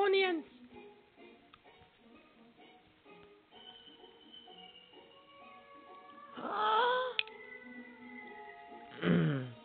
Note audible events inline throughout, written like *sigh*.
Californians. *gasps* *clears throat*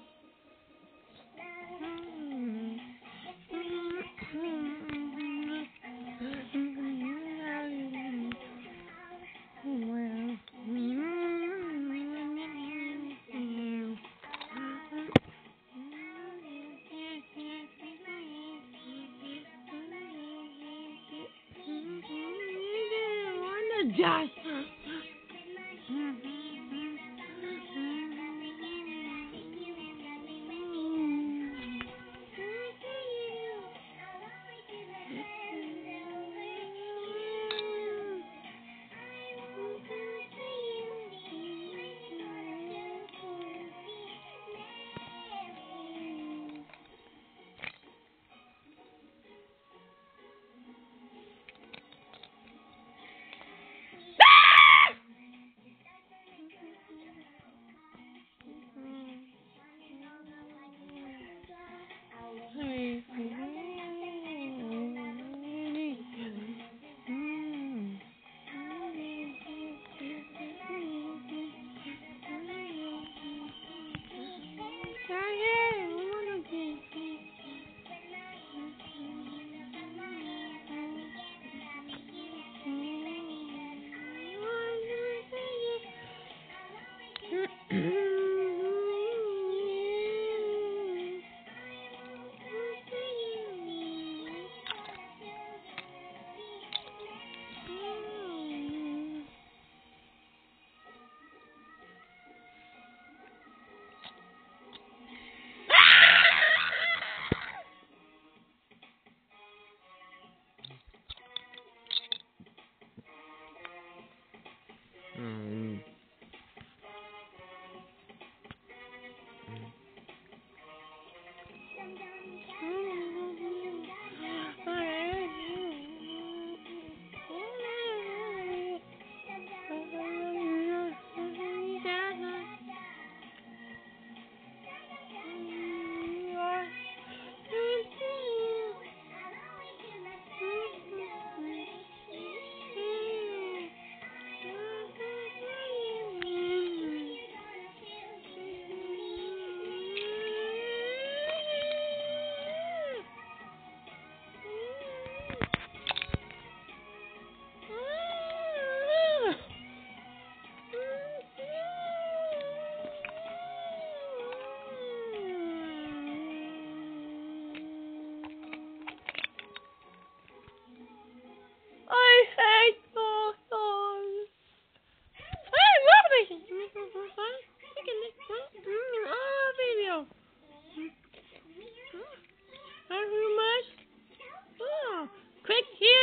Josh.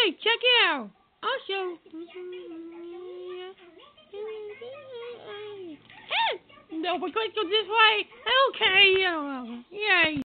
Here. Check it out. Also. No, but click this way. Okay. Um, yay.